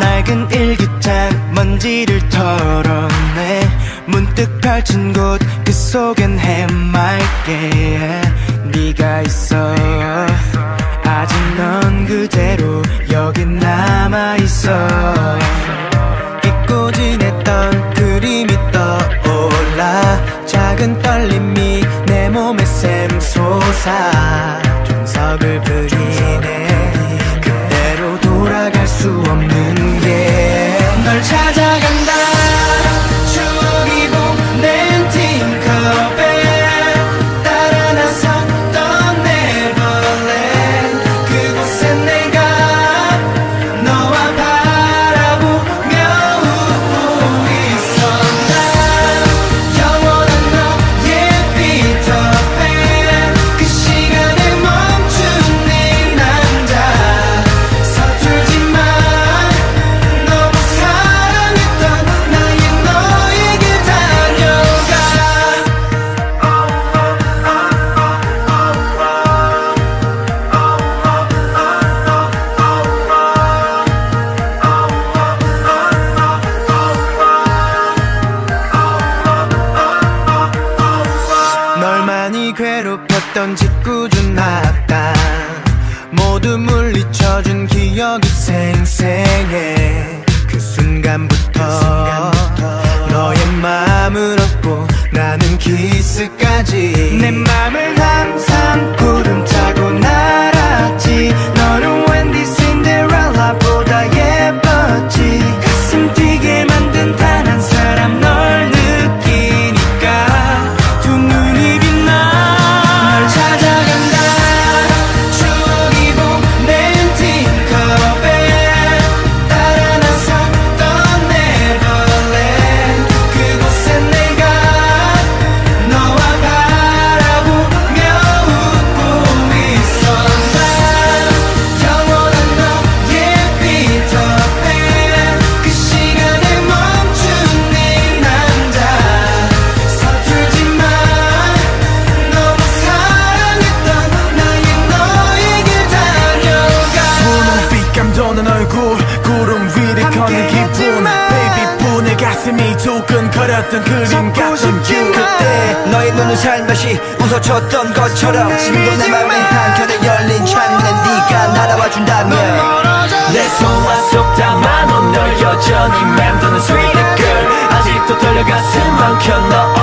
낡은 일기장 먼지를 털어내 문득 펼친 곳 그 속엔 해맑게 네가 있어. sa chung sa 했던 짓궂은 합당 모두 물리쳐준 가슴이 조금 걸었던 그림 같은 view. 그때 너의 눈은 살며시 웃어줬던 것처럼 지금도 내 맘에 한켠에 열린 창문에 네가 날아와준다면 내 동화 속 담아놓은 널 여전히 맴도는 sweet girl. 아직도 떨려 가슴 한켠 너